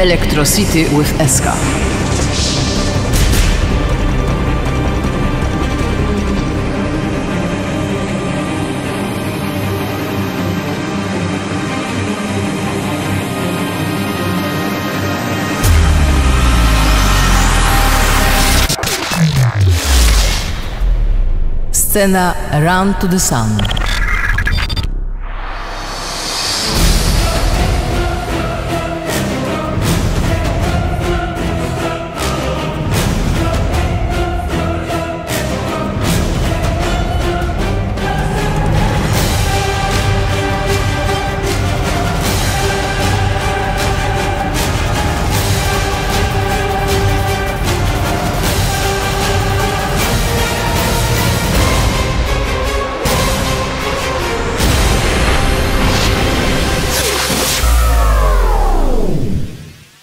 Electro City with SK. Scena Run to the Sun.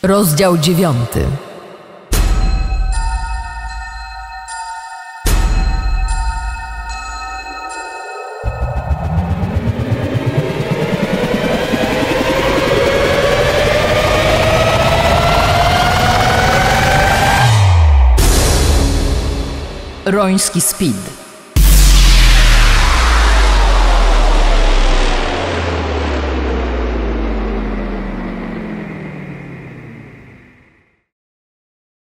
Rozdział dziewiąty. Roński Speed.